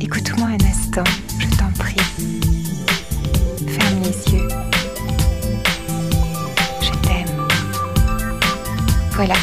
Écoute-moi un instant, je t'en prie. Ferme les yeux. Je t'aime. Voilà,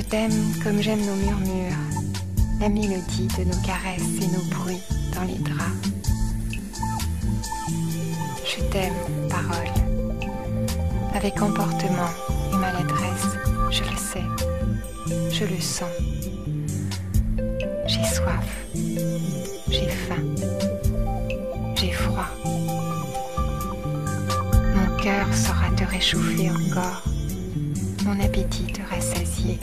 Je t'aime comme j'aime nos murmures, la mélodie de nos caresses et nos bruits dans les draps. Je t'aime, parole, avec emportement et maladresse, je le sais, je le sens. J'ai soif, j'ai faim, j'ai froid. Mon cœur saura te réchauffer encore, mon appétit te rassasier.